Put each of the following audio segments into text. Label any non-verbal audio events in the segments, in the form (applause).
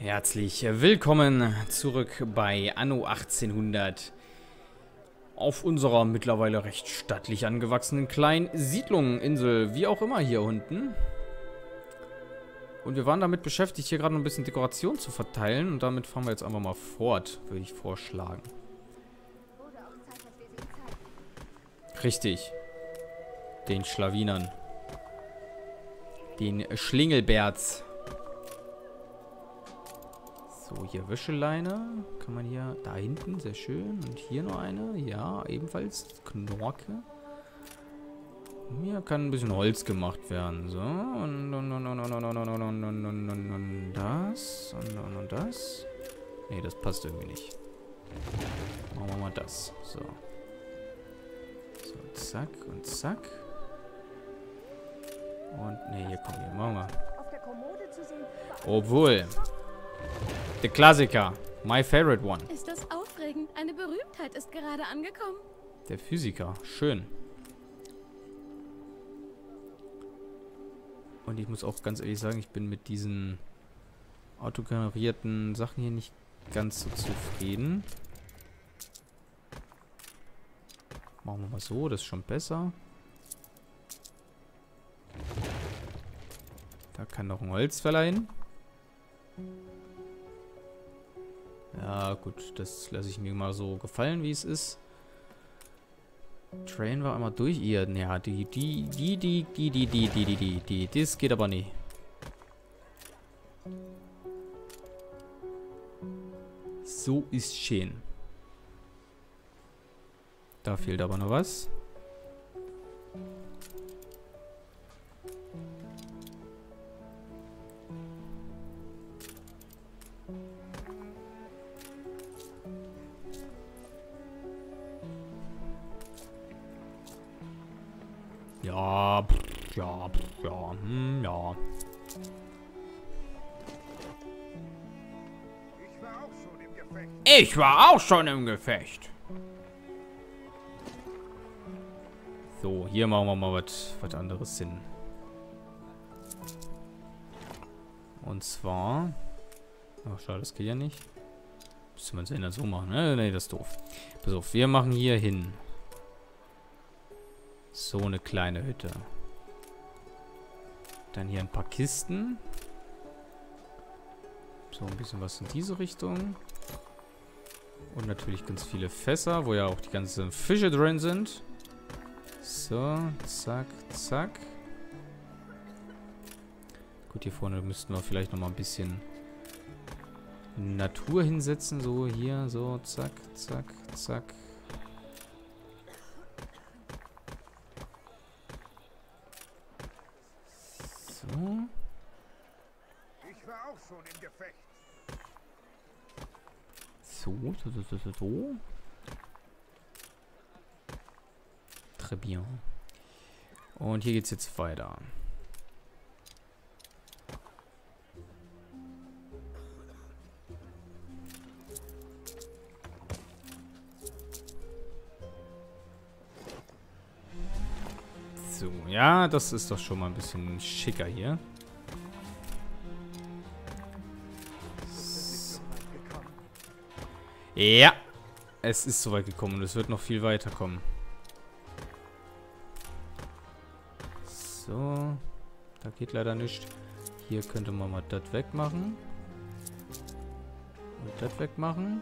Herzlich willkommen zurück bei Anno 1800 auf unserer mittlerweile recht stattlich angewachsenen kleinen Siedlung, Insel, wie auch immer hier unten. Und wir waren damit beschäftigt, hier gerade noch ein bisschen Dekoration zu verteilen und damit fahren wir jetzt einfach mal fort, würde ich vorschlagen. Richtig. Den Schlawinern. Den Schlingelbärts. So, hier Wäscheleine. Kann man hier... Da hinten, sehr schön. Und hier noch eine. Ja, ebenfalls Knorke. Hier kann ein bisschen Holz gemacht werden. So. Und, und, und, und, und, und, und, und, und, und, und, und, das. Und, und, und das. Nee, das passt irgendwie nicht. Machen wir mal das. So. So, zack und zack. Und, nee, hier, komm, hier, machen wir. Obwohl. Der Klassiker. My favorite one. Ist das aufregend? Eine Berühmtheit ist gerade angekommen. Der Physiker. Schön. Und ich muss auch ganz ehrlich sagen, ich bin mit diesen autogenerierten Sachen hier nicht ganz so zufrieden. Machen wir mal so, das ist schon besser. Da kann noch ein Holzfäller hin. Ja, gut, das lasse ich mir mal so gefallen, wie es ist. Train war einmal durch ihr. Ja, die, die, die, die, die, die, die, die, die, die, die, das geht aber nicht. So ist schön. Da fehlt aber noch was. Ja, pff, ja, pff, ja, hm, ja. Ich war auch schon im Gefecht. So, hier machen wir mal was anderes Sinn. Und zwar... Ach, schade, das geht ja nicht. Müsste man es ändern so machen. Ne, nee, das ist doof. Pass auf, wir machen hier hin. So eine kleine Hütte. Dann hier ein paar Kisten. So ein bisschen was in diese Richtung. Und natürlich ganz viele Fässer, wo ja auch die ganzen Fische drin sind. So, zack, zack. Gut, hier vorne müssten wir vielleicht noch mal ein bisschen Natur hinsetzen. So, hier, so, zack, zack, zack. So. Très bien. Und hier geht's jetzt weiter. So, ja, das ist doch schon mal ein bisschen schicker hier. Ja, es ist soweit gekommen und es wird noch viel weiter kommen. So, da geht leider nichts. Hier könnte man mal das wegmachen. Und das wegmachen.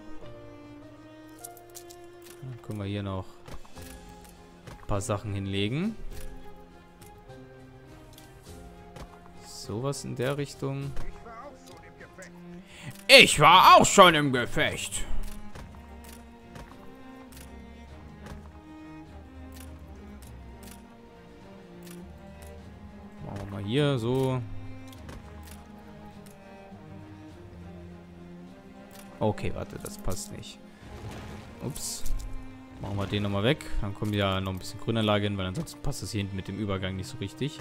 Dann können wir hier noch ein paar Sachen hinlegen. Sowas in der Richtung. Ich war auch schon im Gefecht. Hier so. Okay, warte, das passt nicht. Ups. Machen wir den nochmal weg. Dann kommen ja noch ein bisschen Grünanlage hin, weil ansonsten passt das hier hinten mit dem Übergang nicht so richtig.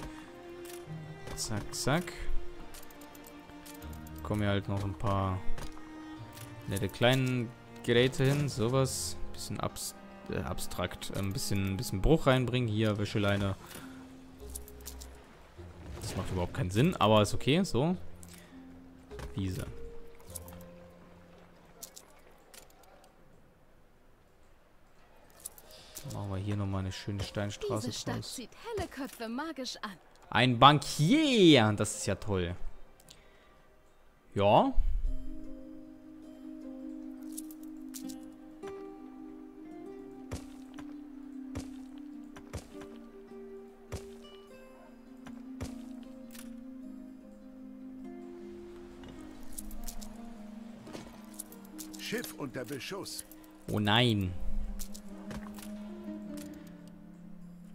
Zack, zack. Kommen hier halt noch ein paar nette kleinen Geräte hin. Sowas. Bisschen abs äh, abstrakt. Ein bisschen, ein bisschen Bruch reinbringen. Hier, Wäscheleine. Macht überhaupt keinen Sinn, aber ist okay, so. Wiese. Machen wir hier nochmal eine schöne Steinstraße Diese Stadt zieht helle Köpfe magisch an. Ein Bankier! Das ist ja toll. Ja. Unter Beschuss. Oh nein.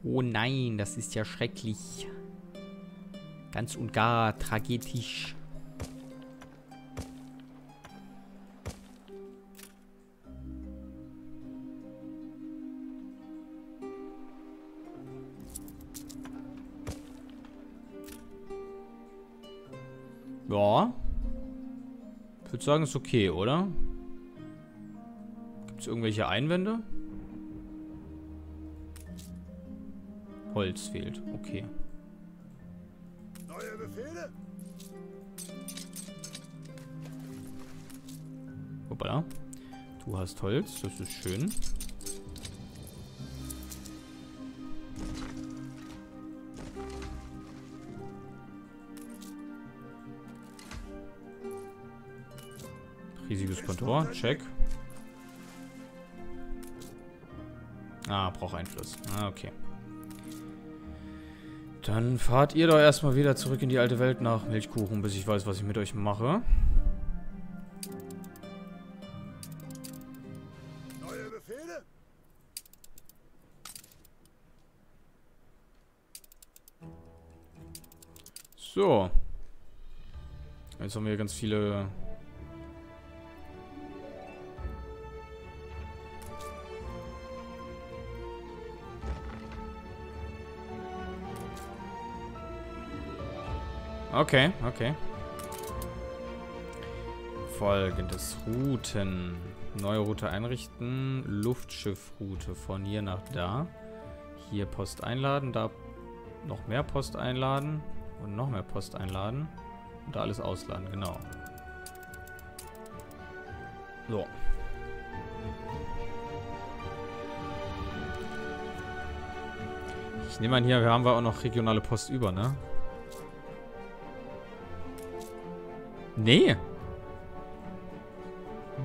Oh nein, das ist ja schrecklich. Ganz und gar tragetisch. Ja. Ich würde sagen, ist okay, oder? Irgendwelche Einwände? Holz fehlt. Okay. Neue Befehle? Hoppala. Du hast Holz, das ist schön. Riesiges Kontor, check. Ah, braucht Einfluss. Ah, okay. Dann fahrt ihr doch erstmal wieder zurück in die alte Welt nach Milchkuchen, bis ich weiß, was ich mit euch mache. Neue Befehle? So. Jetzt haben wir hier ganz viele... Okay, okay. Folgendes. Routen. Neue Route einrichten. Luftschiffroute von hier nach da. Hier Post einladen, da noch mehr Post einladen und noch mehr Post einladen und da alles ausladen, genau. So. Ich nehme an, hier haben wir auch noch regionale Post über, ne? Nee.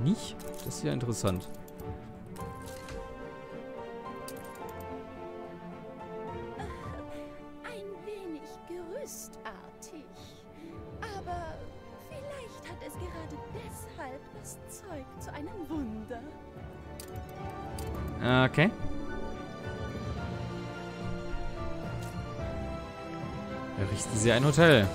Nicht? Das ist ja interessant. Ein wenig gerüstartig. Aber vielleicht hat es gerade deshalb das Zeug zu einem Wunder. Okay. Errichten Sie ein Hotel.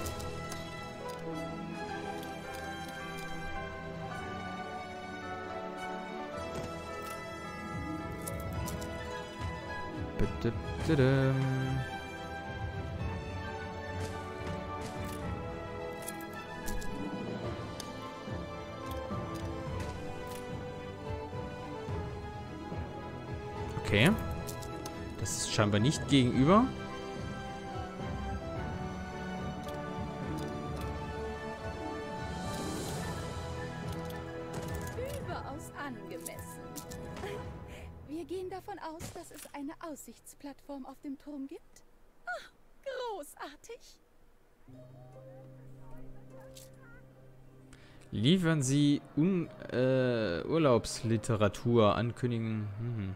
Okay. Das ist scheinbar nicht gegenüber. Liefern Sie Un äh, Urlaubsliteratur ankündigen. Hm.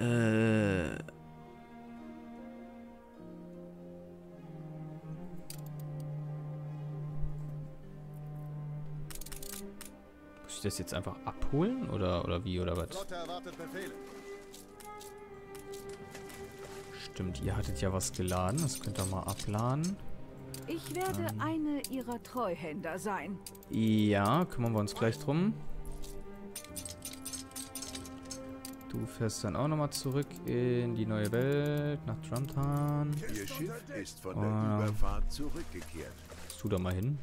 Äh. Ich das jetzt einfach abholen? Oder, oder wie, oder was? Stimmt, ihr hattet ja was geladen. Das könnt ihr mal abladen. Ich werde eine ihrer Treuhänder sein. Ja, kümmern wir uns gleich drum. Du fährst dann auch nochmal zurück in die neue Welt, nach Drumtown. Ihr Schiff ist von Oh. der Überfahrt zurückgekehrt. Gehst du da mal hin.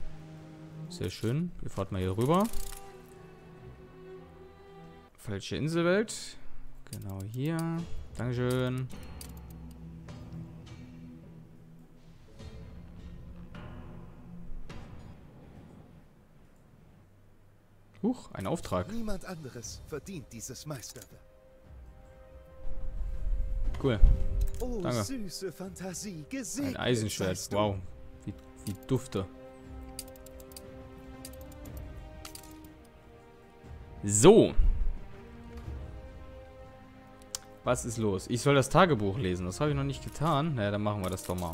Sehr schön. Ihr fahrt mal hier rüber. Falsche Inselwelt. Genau hier. Dankeschön. Huch, ein Auftrag. Niemand anderes verdient dieses Meisterwerk. Cool. Oh, Danke. süße Fantasie, Ein gesegnet Eisenschwert. seist du. Wow. Wie, wie dufte. So. Was ist los? Ich soll das Tagebuch lesen. Das habe ich noch nicht getan. Naja, dann machen wir das doch mal.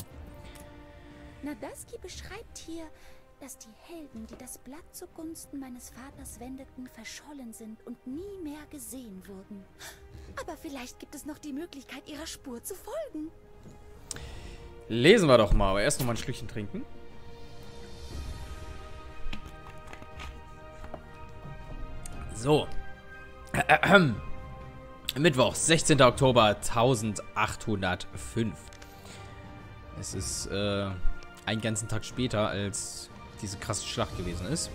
Nadaski beschreibt hier, dass die Helden, die das Blatt zugunsten meines Vaters wendeten, verschollen sind und nie mehr gesehen wurden. Aber vielleicht gibt es noch die Möglichkeit, ihrer Spur zu folgen. Lesen wir doch mal. Aber erst noch mal ein Schlückchen trinken. So. (clears throat) Mittwoch, 16. Oktober 1805. Es ist äh, einen ganzen Tag später, als diese krasse Schlacht gewesen ist.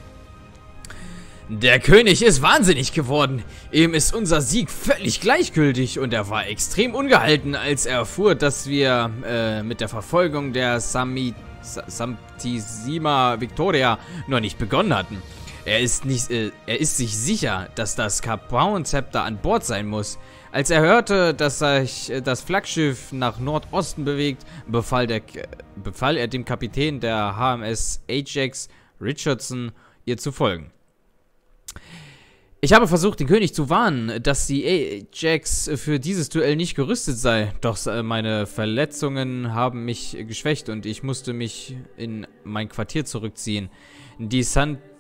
Der König ist wahnsinnig geworden. Ihm ist unser Sieg völlig gleichgültig und er war extrem ungehalten, als er erfuhr, dass wir äh, mit der Verfolgung der Sami Sa Samtissima Victoria noch nicht begonnen hatten. Er ist, nicht, äh, er ist sich sicher, dass das Kapaun-Zepter an Bord sein muss. Als er hörte, dass sich äh, das Flaggschiff nach Nordosten bewegt, befahl, der, K- befahl er dem Kapitän der HMS Ajax Richardson, ihr zu folgen. Ich habe versucht, den König zu warnen, dass die Ajax für dieses Duell nicht gerüstet sei. Doch äh, meine Verletzungen haben mich geschwächt und ich musste mich in mein Quartier zurückziehen. Die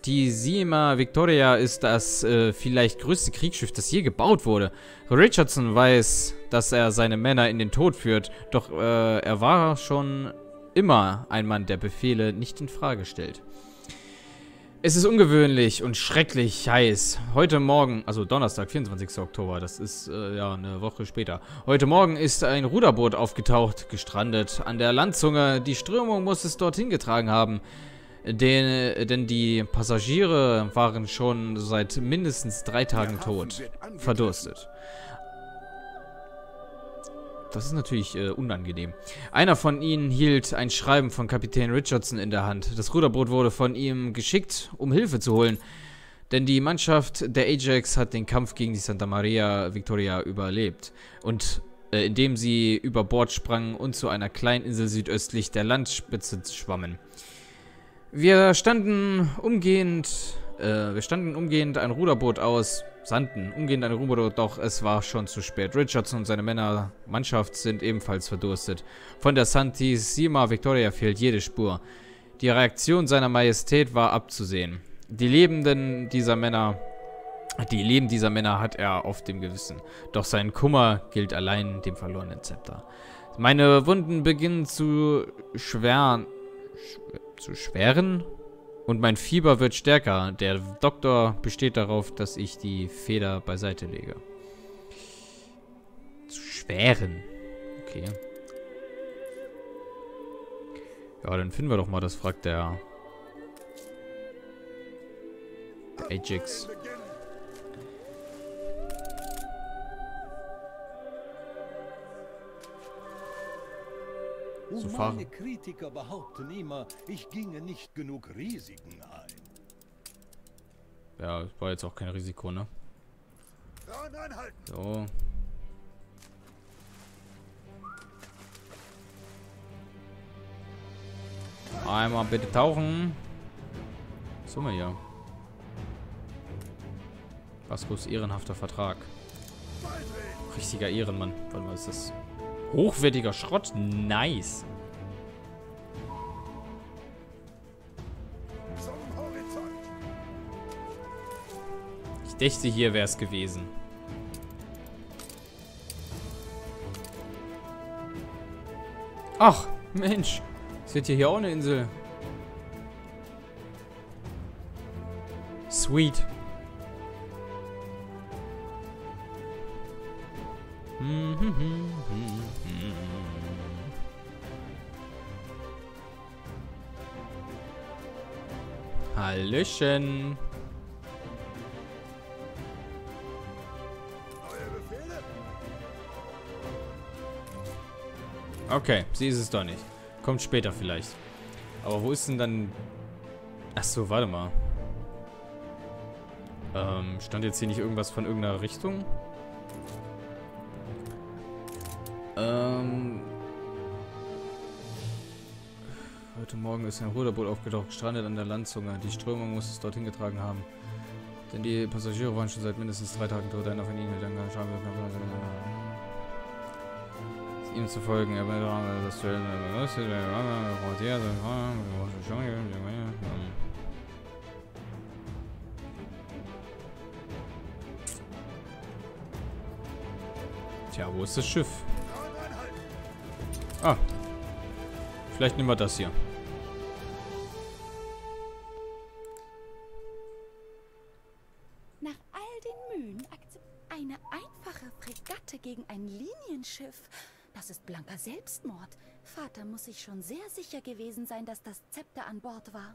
Santissima Victoria ist das äh, vielleicht größte Kriegsschiff, das je gebaut wurde. Richardson weiß, dass er seine Männer in den Tod führt, doch äh, er war schon immer ein Mann, der Befehle nicht in Frage stellt. Es ist ungewöhnlich und schrecklich heiß. Heute Morgen, also Donnerstag, 24. Oktober, das ist äh, ja eine Woche später. Heute Morgen ist ein Ruderboot aufgetaucht, gestrandet an der Landzunge. Die Strömung muss es dorthin getragen haben. Den, denn die Passagiere waren schon seit mindestens drei Tagen tot. Verdurstet. Das ist natürlich äh, unangenehm. Einer von ihnen hielt ein Schreiben von Kapitän Richardson in der Hand. Das Ruderboot wurde von ihm geschickt, um Hilfe zu holen. Denn die Mannschaft der Ajax hat den Kampf gegen die Santa Maria Victoria überlebt. Und äh, indem sie über Bord sprangen und zu einer kleinen Insel südöstlich der Landspitze schwammen. Wir standen umgehend, äh, wir standen umgehend ein Ruderboot aus, sandten umgehend ein Ruderboot, doch es war schon zu spät. Richardson und seine Männer, Mannschaft sind ebenfalls verdurstet. Von der Santissima Victoria fehlt jede Spur. Die Reaktion seiner Majestät war abzusehen. Die Lebenden dieser Männer, die Leben dieser Männer hat er auf dem Gewissen. Doch sein Kummer gilt allein dem verlorenen Zepter. Meine Wunden beginnen zu schweren, sch- zu schweren und mein Fieber wird stärker. Der Doktor besteht darauf, dass ich die Feder beiseite lege. Zu schweren. Okay. Ja, dann finden wir doch mal das Wrack der Ajax. Und So fahren. meine Kritiker behaupten immer, ich ginge nicht genug Risiken ein. Ja, das war jetzt auch kein Risiko, ne? So. Einmal bitte tauchen. Was haben wir hier? Vascos ehrenhafter Vertrag. Richtiger Ehrenmann. Warte mal, ist das hochwertiger Schrott? Nice. Ich dächte, hier wäre es gewesen. Ach, Mensch. Es wird hier auch eine Insel. Sweet. Hallöchen. Okay, sie ist es doch nicht. Kommt später vielleicht. Aber wo ist denn dann... Achso, warte mal. Ähm, stand jetzt hier nicht irgendwas von irgendeiner Richtung? Ähm... Heute Morgen ist ein Ruderboot aufgetaucht, gestrandet an der Landzunge. Die Strömung muss es dorthin getragen haben. Denn die Passagiere waren schon seit mindestens drei Tagen tot. Einer von ihnen einer Scheibe ihm zu folgen. Er das Tja, wo ist das Schiff? Ah. Vielleicht nehmen wir das hier. Nach all den Mühen eine einfache Fregatte gegen ein Linienschiff. Das ist blanker Selbstmord. Vater muss sich schon sehr sicher gewesen sein, dass das Zepter an Bord war.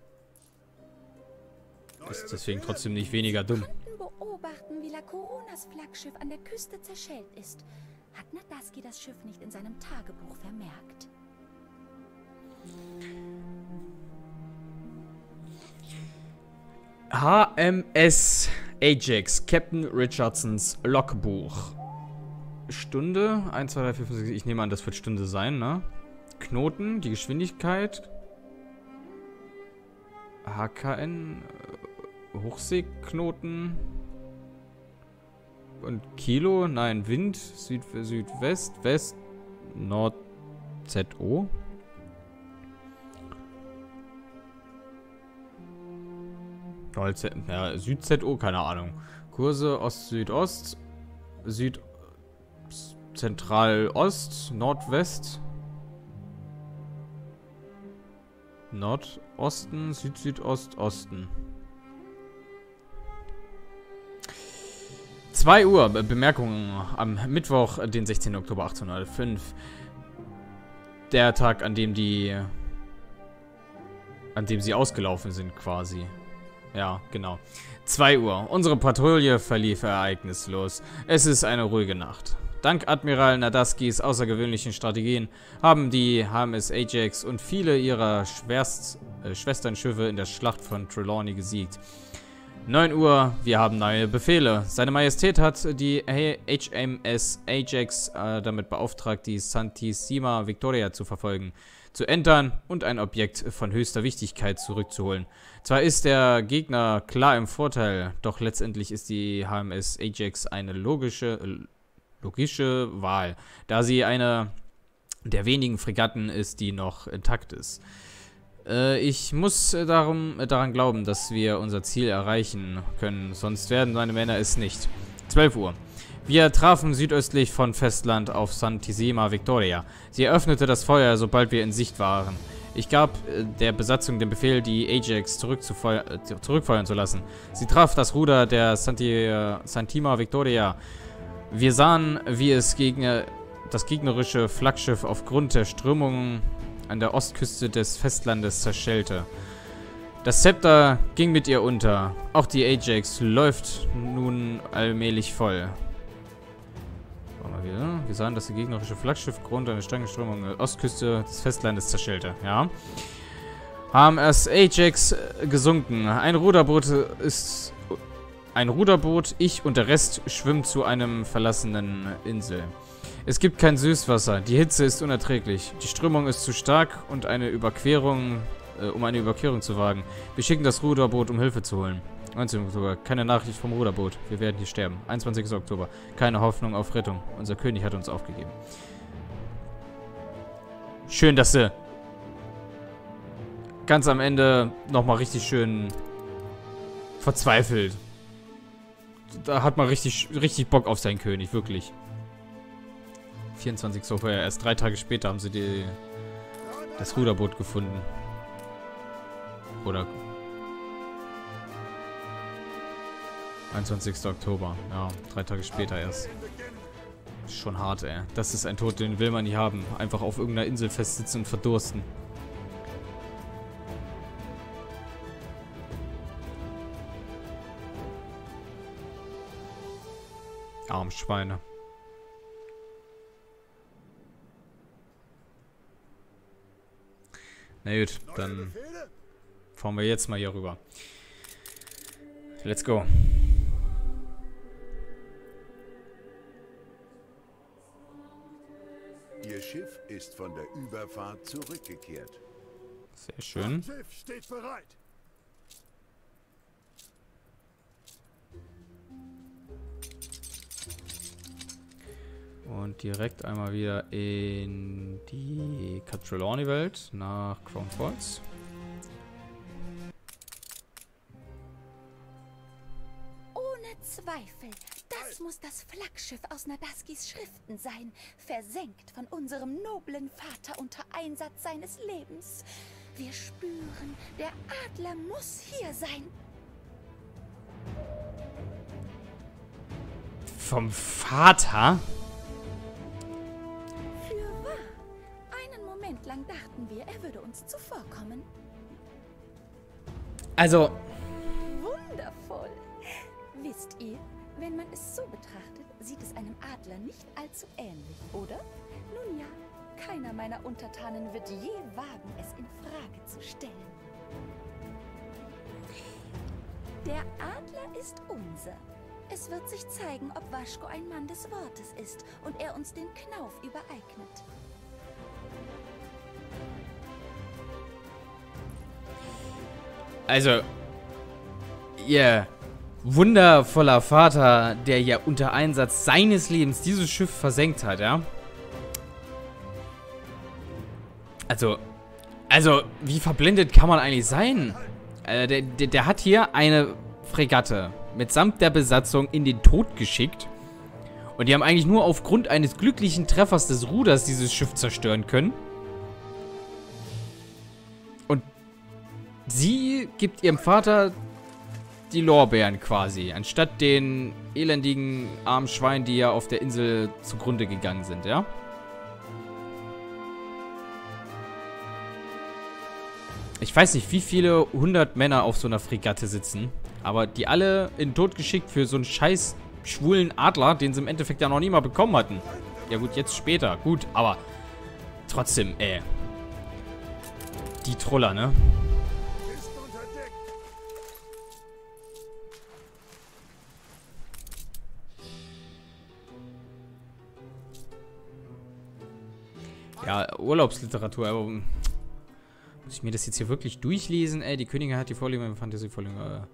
Ist deswegen trotzdem nicht weniger dumm. konnten beobachten, wie La Coronas Flaggschiff an der Küste zerschellt ist. Hat Nadaski das Schiff nicht in seinem Tagebuch vermerkt? HMS Ajax, Captain Richardsons Logbuch. Stunde, 1, 2, 3, 4, 5, 6, ich nehme an, das wird Stunde sein, ne? Knoten, die Geschwindigkeit. HKN, äh, Hochseeknoten. Und Kilo, nein, Wind, Süd, Südwest, West, Nord, ZO. Gold, ja, Süd-ZO, keine Ahnung. Kurse Ost-Südost, Süd, Zentral-Ost, Nordwest, Nordosten, Süd-Südost, Osten. 2 Uhr, Be Bemerkung am Mittwoch, den 16. Oktober 1805. Der Tag, an dem die... An dem sie ausgelaufen sind, quasi. Ja, genau. 2 Uhr. Unsere Patrouille verlief ereignislos. Es ist eine ruhige Nacht. Dank Admiral Nadaskis außergewöhnlichen Strategien haben die HMS Ajax und viele ihrer Schwerst, äh, Schwesternschiffe in der Schlacht von Trelawney gesiegt. 9 Uhr, wir haben neue Befehle. Seine Majestät hat die HMS Ajax äh, damit beauftragt, die Santissima Victoria zu verfolgen zu entern und ein Objekt von höchster Wichtigkeit zurückzuholen. Zwar ist der Gegner klar im Vorteil, doch letztendlich ist die HMS Ajax eine logische, logische Wahl, da sie eine der wenigen Fregatten ist, die noch intakt ist. Äh, ich muss darum, daran glauben, dass wir unser Ziel erreichen können, sonst werden meine Männer es nicht. 12 Uhr. Wir trafen südöstlich von Festland auf Santissima Victoria. Sie eröffnete das Feuer, sobald wir in Sicht waren. Ich gab äh, der Besatzung den Befehl, die Ajax äh, zurückfeuern zu lassen. Sie traf das Ruder der Santi äh, Santima Victoria. Wir sahen, wie es gegen äh, das gegnerische Flaggschiff aufgrund der Strömungen an der Ostküste des Festlandes zerschellte. Das Zepter ging mit ihr unter. Auch die Ajax läuft nun allmählich voll. Wir, wir sahen, dass die gegnerische Flaggschiff Grund einer starken Strömung der Ostküste des Festlandes zerschellte. Ja. HMS Ajax äh, gesunken. Ein Ruderboot ist... Ein Ruderboot, ich und der Rest schwimmen zu einem verlassenen Insel. Es gibt kein Süßwasser. Die Hitze ist unerträglich. Die Strömung ist zu stark und eine Überquerung, äh, um eine Überquerung zu wagen. Wir schicken das Ruderboot, um Hilfe zu holen. 19. Oktober. Keine Nachricht vom Ruderboot. Wir werden hier sterben. 21. Oktober. Keine Hoffnung auf Rettung. Unser König hat uns aufgegeben. Schön, dass sie ganz am Ende nochmal richtig schön verzweifelt. Da hat man richtig, richtig Bock auf seinen König, wirklich. 24. Oktober, erst drei Tage später haben sie die, das Ruderboot gefunden. Oder 21. Oktober. Ja, drei Tage später erst. Schon hart, ey. Das ist ein Tod, den will man nicht haben. Einfach auf irgendeiner Insel festsitzen und verdursten. Arm Na gut, dann fahren wir jetzt mal hier rüber. Let's go. Ihr Schiff ist von der Überfahrt zurückgekehrt. Sehr schön. Schiff steht bereit. Und direkt einmal wieder in die Catrillani-Welt nach Crown Falls. Ohne Zweifel. Das muss das Flaggschiff aus Nadaskis Schriften sein. Versenkt von unserem noblen Vater unter Einsatz seines Lebens. Wir spüren, der Adler muss hier sein. Vom Vater? Lang dachten wir, er würde uns zuvorkommen. Also, Wundervoll. Wisst ihr, wenn man es so betrachtet, sieht es einem Adler nicht allzu ähnlich, oder? Nun ja, keiner meiner Untertanen wird je wagen, es in Frage zu stellen. Der Adler ist unser. Es wird sich zeigen, ob Waschko ein Mann des Wortes ist und er uns den Knauf übereignet. Also, ihr wundervoller Vater, der ja unter Einsatz seines Lebens dieses Schiff versenkt hat, ja? Also, also, wie verblendet kann man eigentlich sein? Äh, der, der, der hat hier eine Fregatte mitsamt der Besatzung in den Tod geschickt. Und die haben eigentlich nur aufgrund eines glücklichen Treffers des Ruders dieses Schiff zerstören können. Sie gibt ihrem Vater die Lorbeeren quasi, anstatt den elendigen armen Schweinen, die ja auf der Insel zugrunde gegangen sind, ja? Ich weiß nicht, wie viele hundert Männer auf so einer Fregatte sitzen, aber die alle in Tod geschickt für so einen scheiß schwulen Adler, den sie im Endeffekt ja noch nie mal bekommen hatten. Ja gut, jetzt später, gut, aber trotzdem, ey. Die Troller, ne? Ja, Urlaubsliteratur, aber muss ich mir das jetzt hier wirklich durchlesen? Ey, die Königin hat die Vorliebe Fantasy-Vorliebe.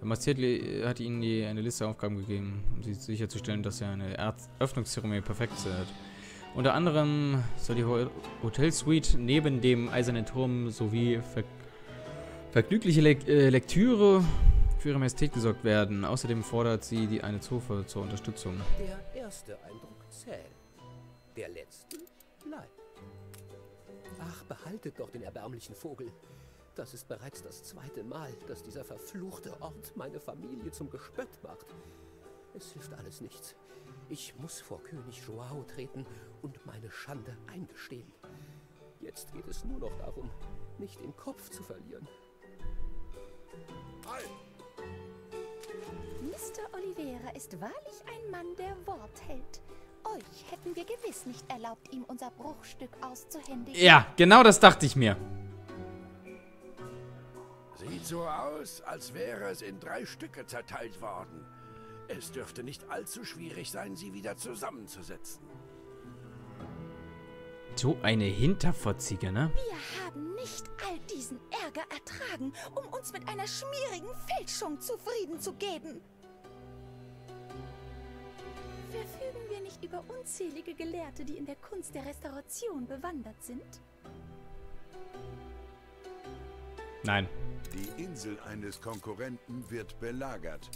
Äh, Mastiert hat ihnen die, eine Liste Aufgaben gegeben, um sie sicherzustellen, dass er eine Erz Öffnungszeremonie perfekt hat. Unter anderem soll die Ho Hotelsuite neben dem Eisernen Turm sowie ver vergnügliche Le äh, Lektüre für ihre Majestät gesorgt werden. Außerdem fordert sie die eine Zofe zur Unterstützung. Der erste Eindruck zählt. Der letzte. Ach, behaltet doch den erbärmlichen Vogel. Das ist bereits das zweite Mal, dass dieser verfluchte Ort meine Familie zum Gespött macht. Es hilft alles nichts. Ich muss vor König Joao treten und meine Schande eingestehen. Jetzt geht es nur noch darum, nicht den Kopf zu verlieren. Halt! Mr. Oliveira ist wahrlich ein Mann, der Wort hält. Euch hätten wir gewiss nicht erlaubt, ihm unser Bruchstück auszuhändigen. Ja, genau das dachte ich mir. Sieht so aus, als wäre es in drei Stücke zerteilt worden. Es dürfte nicht allzu schwierig sein, sie wieder zusammenzusetzen. So eine Hinterfotzige, ne? Wir haben nicht all diesen Ärger ertragen, um uns mit einer schmierigen Fälschung zufrieden zu geben. Nicht über unzählige Gelehrte, die in der Kunst der Restauration bewandert sind? Nein. Die Insel eines Konkurrenten wird belagert.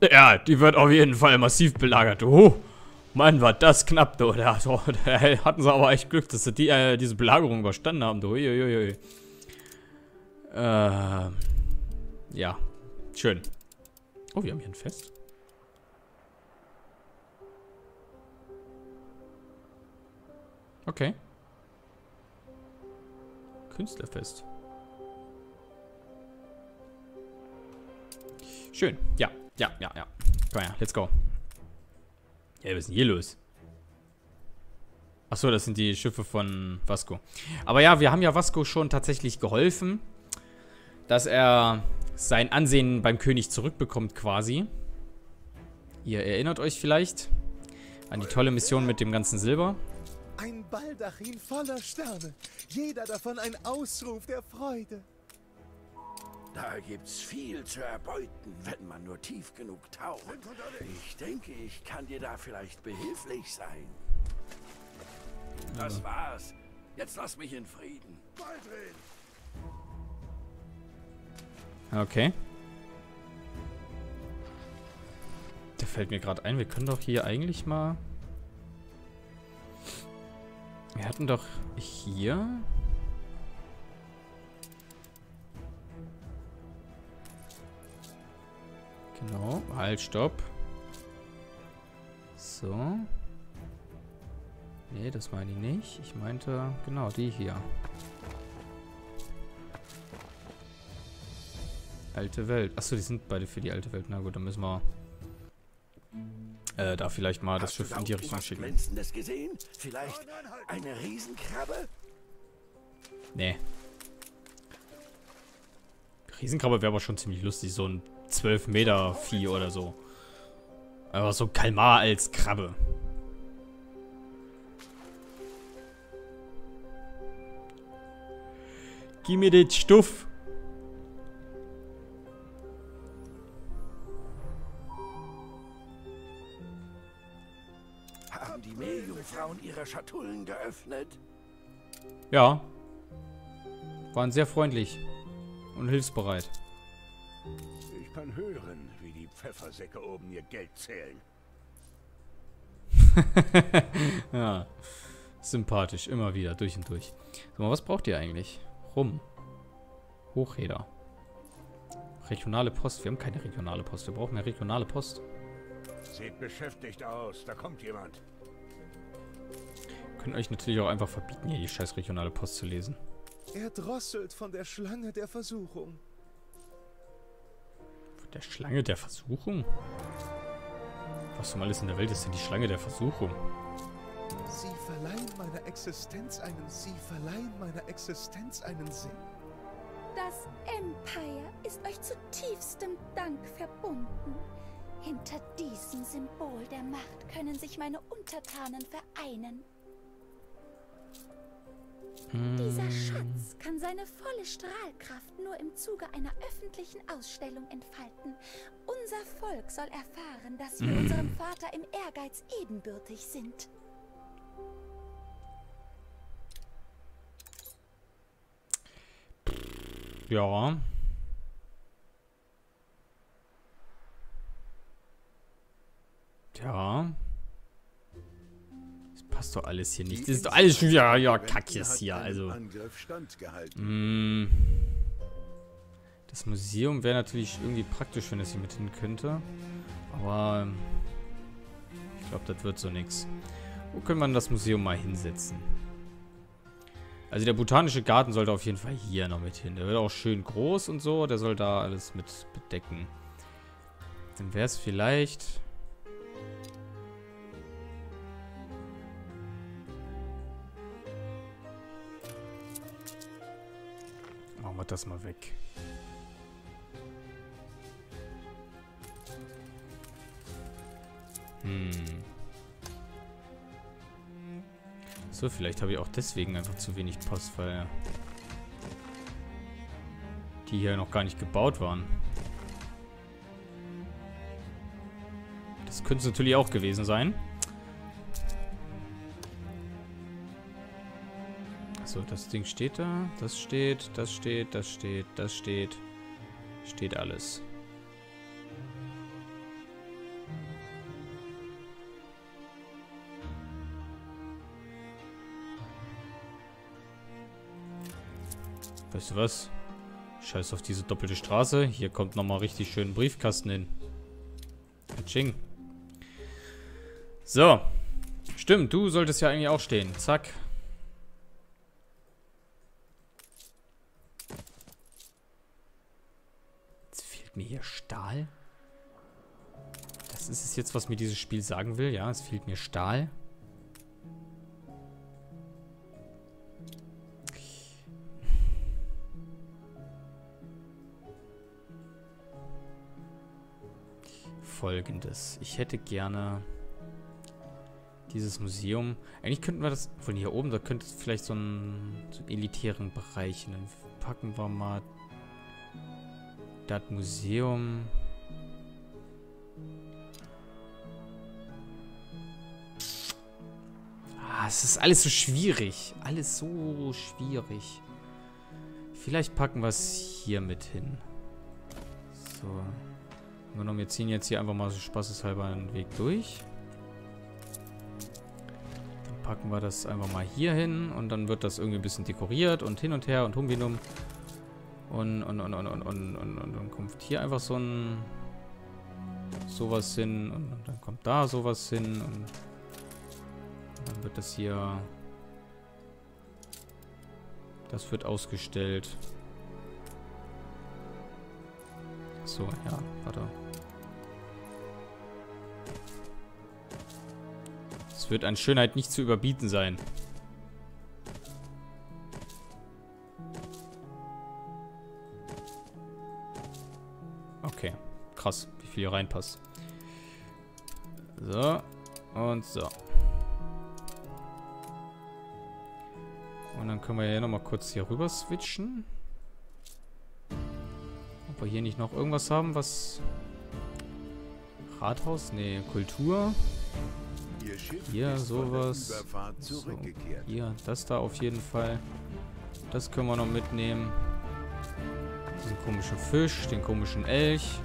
Ja, die wird auf jeden Fall massiv belagert. Oh, Mann, war das knapp, du. (laughs) Da, hatten sie aber echt Glück, dass sie die, äh, diese Belagerung überstanden haben, du. Uiuiui. Äh, ja, schön. Oh, wir haben hier ein Fest. Okay. Künstlerfest. Schön. Ja, ja, ja, ja. Komm her, let's go. Ja, ist denn hier los? Achso, das sind die Schiffe von Vasco. Aber ja, wir haben ja Vasco schon tatsächlich geholfen, dass er sein Ansehen beim König zurückbekommt quasi. Ihr erinnert euch vielleicht an die tolle Mission mit dem ganzen Silber. Ein Baldachin voller Sterne. Jeder davon ein Ausruf der Freude. Da gibt's viel zu erbeuten, wenn man nur tief genug taucht. Ich denke, ich kann dir da vielleicht behilflich sein. Das war's. Jetzt lass mich in Frieden. Baldrin! Okay. Da fällt mir gerade ein, wir können doch hier eigentlich mal... Wir hatten doch hier... Genau, halt, stopp. So. Nee, das meine ich nicht. Ich meinte, genau, die hier. Alte Welt. Achso, die sind beide für die alte Welt. Na gut, dann müssen wir äh, da vielleicht mal das Hast Schiff in die Richtung schicken. Glänzendes gesehen? Vielleicht eine Riesenkrabbe? Nee. Riesenkrabbe wäre aber schon ziemlich lustig. So ein 12 Meter Vieh oder so. Aber so Kalmar als Krabbe. Gib mir den Stuff. Schatullen geöffnet? Ja. Waren sehr freundlich. Und hilfsbereit. Ich kann hören, wie die Pfeffersäcke oben ihr Geld zählen. (laughs) ja. Sympathisch, immer wieder, durch und durch. Sag mal, was braucht ihr eigentlich? Rum. Hochräder. Regionale Post. Wir haben keine regionale Post. Wir brauchen mehr regionale Post. Sieht beschäftigt aus. Da kommt jemand. Können euch natürlich auch einfach verbieten, hier die scheiß regionale Post zu lesen. Er drosselt von der Schlange der Versuchung. Von der Schlange der Versuchung? Was um alles in der Welt ist denn die Schlange der Versuchung? Sie verleihen meiner Existenz einen, sie verleihen meiner Existenz einen Sinn. Das Empire ist euch zu tiefstem Dank verbunden. Hinter diesem Symbol der Macht können sich meine Untertanen vereinen. Dieser Schatz kann seine volle Strahlkraft nur im Zuge einer öffentlichen Ausstellung entfalten. Unser Volk soll erfahren, dass wir unserem Vater im Ehrgeiz ebenbürtig sind. Ja. Ja. Das passt doch alles hier nicht. Das ist doch alles schon wieder, ja, kack jetzt hier, also. Angriff standgehalten. Mm. Das Museum wäre natürlich irgendwie praktisch, wenn es hier mit hin könnte. Aber ähm, ich glaube, das wird so nix. Wo können wir denn das Museum mal hinsetzen? Also der botanische Garten sollte auf jeden Fall hier noch mit hin. Der wird auch schön groß und so. Der soll da alles mit bedecken. Dann wäre es vielleicht... das mal weg. Hm. So, vielleicht habe ich auch deswegen einfach zu wenig Post, weil die hier noch gar nicht gebaut waren. Das könnte es natürlich auch gewesen sein. So, das Ding steht da. Das steht, das steht, das steht, das steht. Steht alles. Weißt du was? Scheiß auf diese doppelte Straße. Hier kommt nochmal richtig schön ein Briefkasten hin. Katsching. So. Stimmt, du solltest ja eigentlich auch stehen. Zack. Jetzt fehlt mir hier Stahl. Das ist es jetzt, was mir dieses Spiel sagen will. Ja, es fehlt mir Stahl. Folgendes. Ich hätte gerne dieses Museum. Eigentlich könnten wir das von hier oben, da könnte es vielleicht so einen, so einen elitären Bereich. Dann packen wir mal das Museum. Ah, es ist alles so schwierig. Alles so schwierig. Vielleicht packen wir es hier mit hin. So. Angenommen, wir ziehen jetzt hier einfach mal so spaßeshalber einen Weg durch. Dann packen wir das einfach mal hier hin und dann wird das irgendwie ein bisschen dekoriert und hin und her und humbinum. Und, und, und, und, und, und, und, und dann kommt hier einfach so ein sowas hin und, und dann kommt da sowas hin und dann wird das hier das wird ausgestellt. So, ja, warte. Es wird an Schönheit nicht zu überbieten sein. Krass, wie viel hier reinpasst. So, und so. Und dann können wir hier nochmal kurz hier rüber switchen. Ob wir hier nicht noch irgendwas haben, was... Rathaus? Nee, Kultur. Hier, sowas. So, hier, das da auf jeden Fall. Das können wir noch mitnehmen. Diesen komischen Fisch, den komischen Elch.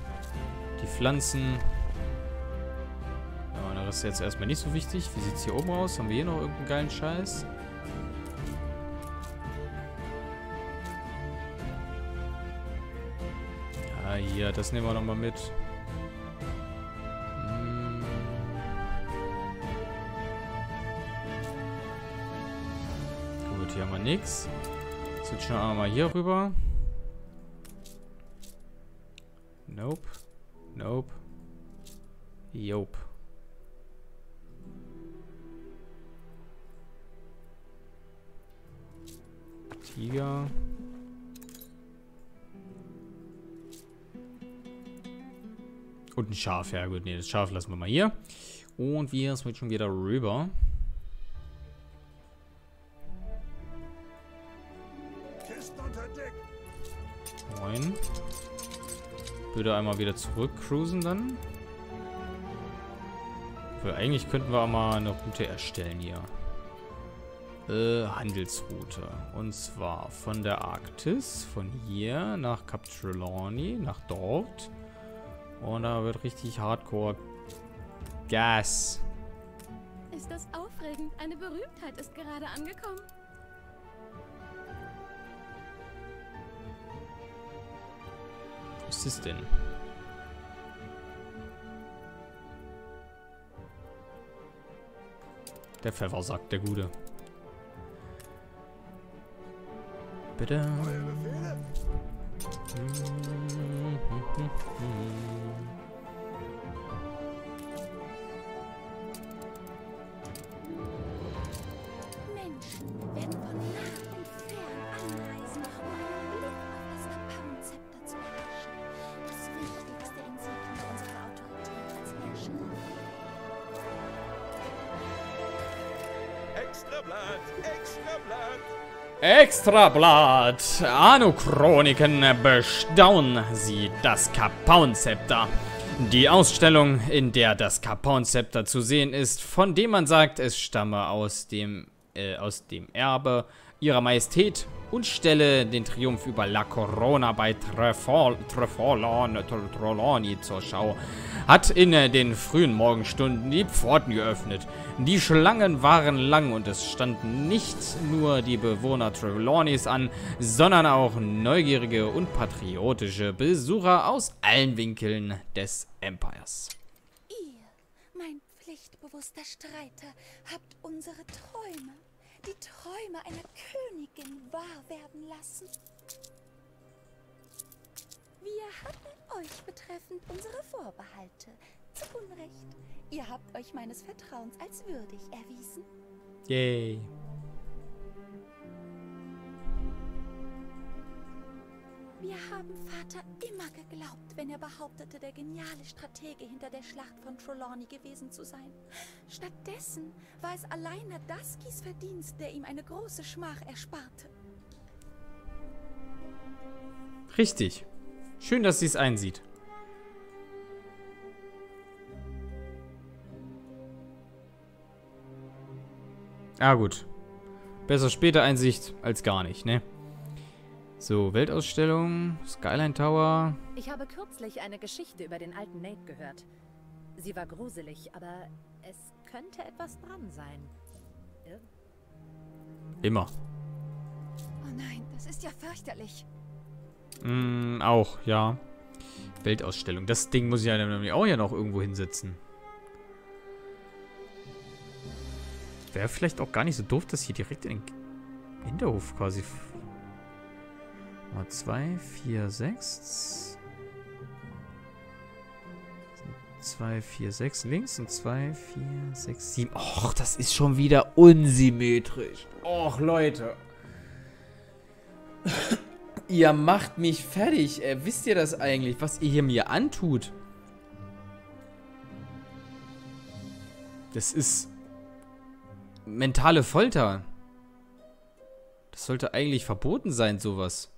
Die Pflanzen. Ja, das ist jetzt erstmal nicht so wichtig. Wie sieht es hier oben aus? Haben wir hier noch irgendeinen geilen Scheiß? Ja, hier, das nehmen wir nochmal mit. Hm. Gut, hier haben wir nichts. Switchen wir mal hier rüber. Nope. Nope. Jope. Tiger. Und ein Schaf, ja gut, nee, das Schaf lassen wir mal hier. Und wir switchen wieder rüber. Moin. Würde einmal wieder zurück cruisen dann. Weil eigentlich könnten wir auch mal eine Route erstellen hier. Äh, Handelsroute. Und zwar von der Arktis, von hier nach Cap Trelawney, nach dort. Und da wird richtig Hardcore Gas. Ist das aufregend? Eine Berühmtheit ist gerade angekommen. Was ist denn? Der Pfeffer sagt der Gute. Bitte. Menschen Extrablatt! Anno-Chroniken bestaunen Sie das Kapauenzepter. Die Ausstellung, in der das Kapauenzepter zu sehen ist, von dem man sagt, es stamme aus dem, äh, aus dem Erbe ihrer Majestät und stelle den Triumph über La Corona bei Trelawney zur Schau, hat in äh, den frühen Morgenstunden die Pforten geöffnet. Die Schlangen waren lang und es standen nicht nur die Bewohner Trelawneys an, sondern auch neugierige und patriotische Besucher aus allen Winkeln des Empires. Ihr, mein pflichtbewusster Streiter, habt unsere Träume, die Träume einer Königin wahr werden lassen. Wir hatten euch betreffend unsere Vorbehalte. Zu Unrecht. Ihr habt euch meines Vertrauens als würdig erwiesen. Yay. Wir haben Vater immer geglaubt, wenn er behauptete, der geniale Stratege hinter der Schlacht von Trelawney gewesen zu sein. Stattdessen war es allein Nadaskis Verdienst, der ihm eine große Schmach ersparte. Richtig. Schön, dass sie es einsieht. Ah, gut. Besser später Einsicht als gar nicht, ne? So, Weltausstellung, Skyline Tower. Ich habe kürzlich eine Geschichte über den alten Nate gehört. Sie war gruselig, aber es könnte etwas dran sein. Ir Immer. Oh nein, das ist ja fürchterlich. Mm, auch, ja. Weltausstellung. Das Ding muss ich ja nämlich auch ja noch irgendwo hinsetzen. Wäre vielleicht auch gar nicht so doof, das hier direkt in den Hinterhof quasi Mal 2, 4, 6. 2, 4, 6 links und 2, 4, 6, 7. Och, das ist schon wieder unsymmetrisch. Och, Leute. (laughs) ihr macht mich fertig. Äh, wisst ihr das eigentlich, was ihr hier mir antut? Das ist mentale Folter. Das sollte eigentlich verboten sein, sowas.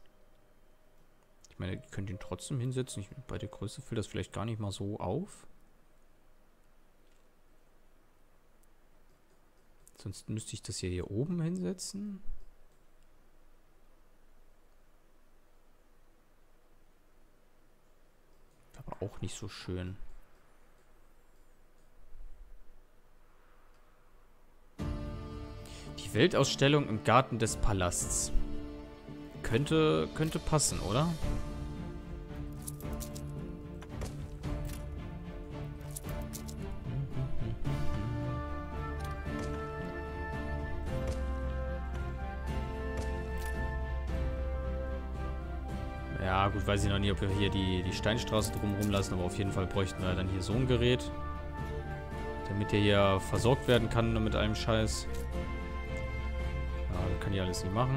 Ich meine, ihr könnt ihn trotzdem hinsetzen. Ich, bei der Größe fällt das vielleicht gar nicht mal so auf. Sonst müsste ich das hier, hier oben hinsetzen. Aber auch nicht so schön. Die Weltausstellung im Garten des Palasts. Könnte, könnte passen, oder? Ja, gut, weiß ich noch nie, ob wir hier die, die Steinstraße drumherum lassen, aber auf jeden Fall bräuchten wir dann hier so ein Gerät. Damit der hier versorgt werden kann mit einem Scheiß. Ja, kann ich alles nicht machen.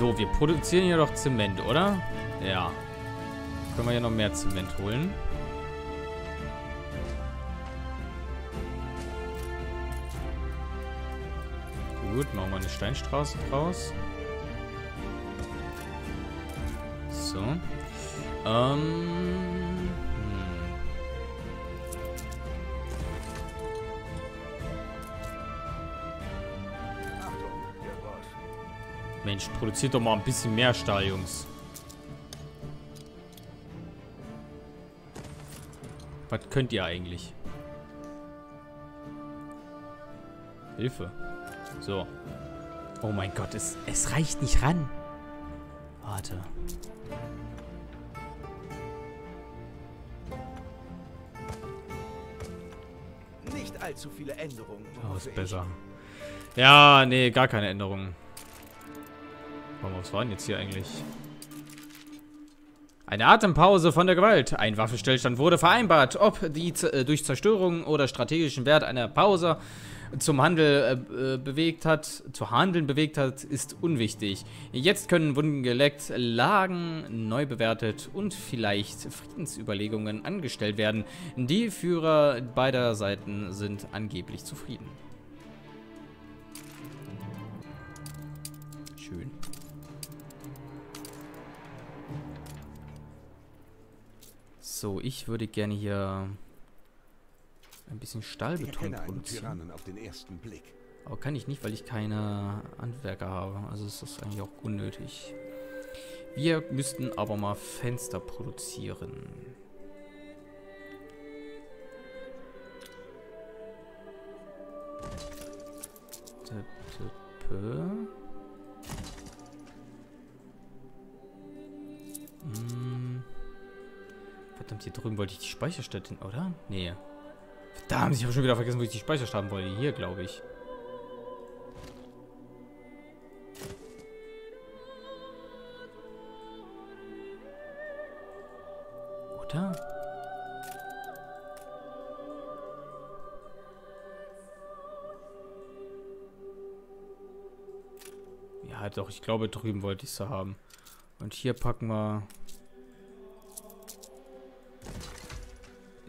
So, wir produzieren hier doch Zement, oder? Ja. Können wir hier noch mehr Zement holen. Gut, machen wir eine Steinstraße draus. So. Ähm... Mensch, produziert doch mal ein bisschen mehr Stahl, Jungs. Was könnt ihr eigentlich? Hilfe. So. Oh mein Gott, es, es reicht nicht ran. Warte. Nicht allzu viele Änderungen. Oh, ist besser. Ja, nee, gar keine Änderungen. Warum, was war denn jetzt hier eigentlich? Eine Atempause von der Gewalt. Ein Waffenstillstand wurde vereinbart. Ob die äh, durch Zerstörung oder strategischen Wert einer Pause zum Handel äh, äh, bewegt hat, zu Handeln bewegt hat, ist unwichtig. Jetzt können Wunden geleckt, Lagen neu bewertet und vielleicht Friedensüberlegungen angestellt werden. Die Führer beider Seiten sind angeblich zufrieden. So, ich würde gerne hier ein bisschen Stahlbeton produzieren. Aber kann ich nicht, weil ich keine Handwerker habe. Also ist das eigentlich auch unnötig. Wir müssten aber mal Fenster produzieren. Hm. Verdammt, hier drüben wollte ich die Speicherstätte, oder? Nee. Verdammt, ich habe schon wieder vergessen, wo ich die Speicherstadt haben wollte. Hier, glaube ich. weiter. Ja, doch, ich glaube, drüben wollte ich sie haben. Und hier packen wir...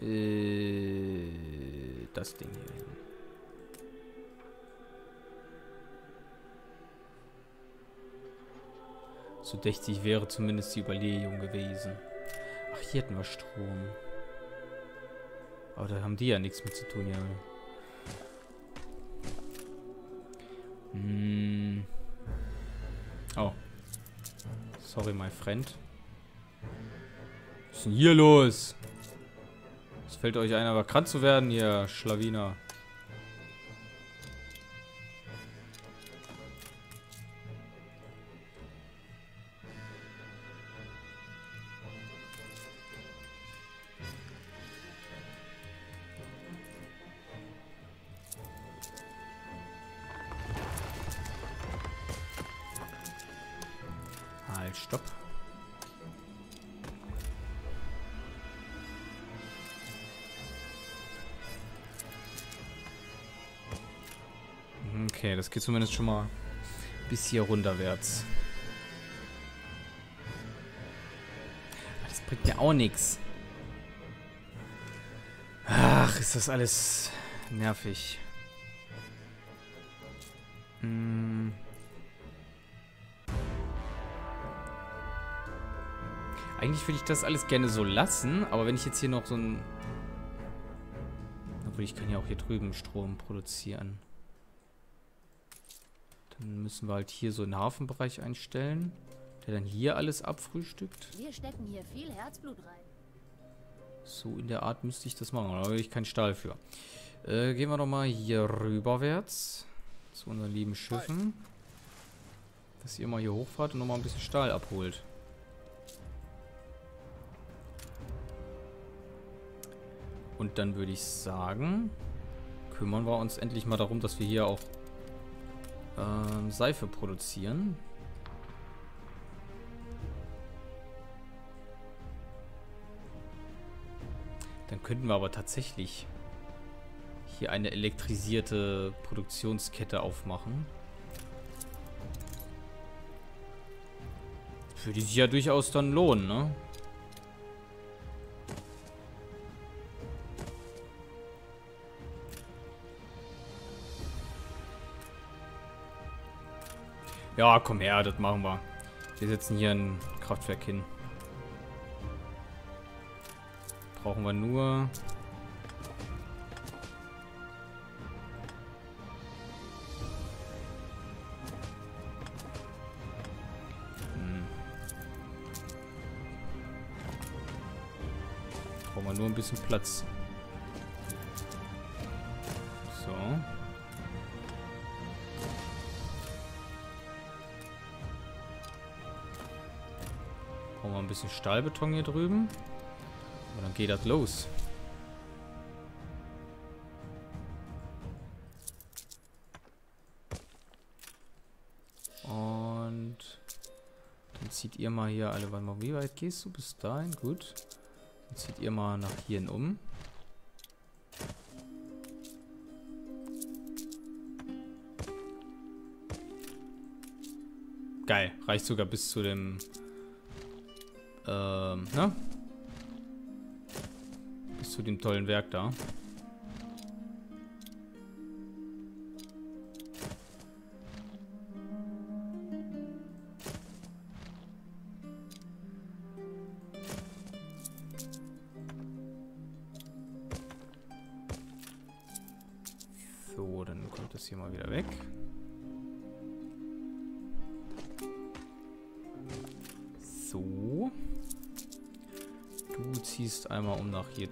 Äh, das Ding hier hin. So dächtig wäre zumindest die Überlegung gewesen. Ach, hier hätten wir Strom. Aber da haben die ja nichts mit zu tun, ja. Hm. Oh. Sorry, my friend. Was ist denn hier los? Fällt euch ein, aber krank zu werden, ihr Schlawiner. Okay, das geht zumindest schon mal bis hier runterwärts. Das bringt mir auch nichts. Ach, ist das alles nervig. Hm. Eigentlich würde ich das alles gerne so lassen, aber wenn ich jetzt hier noch so ein... Obwohl, ich kann ja auch hier drüben Strom produzieren. Dann müssen wir halt hier so einen Hafenbereich einstellen, der dann hier alles abfrühstückt. Wir stecken hier viel Herzblut rein. So in der Art müsste ich das machen, aber da habe ich keinen Stahl für. Äh, gehen wir doch mal hier rüberwärts zu unseren lieben Schiffen. Dass ihr mal hier hochfahrt und nochmal ein bisschen Stahl abholt. Und dann würde ich sagen, kümmern wir uns endlich mal darum, dass wir hier auch ähm, Seife produzieren. Dann könnten wir aber tatsächlich hier eine elektrisierte Produktionskette aufmachen. Würde sich ja durchaus dann lohnen, ne? Ja, komm her, das machen wir. Wir setzen hier ein Kraftwerk hin. Brauchen wir nur... Hm. Brauchen wir nur ein bisschen Platz. Bisschen Stahlbeton hier drüben. Und dann geht das los. Und dann zieht ihr mal hier alle, warte mal, wie weit gehst du bis dahin? Gut. Dann zieht ihr mal nach hierhin um. Geil, reicht sogar bis zu dem ähm, ne? Bis zu dem tollen Werk da.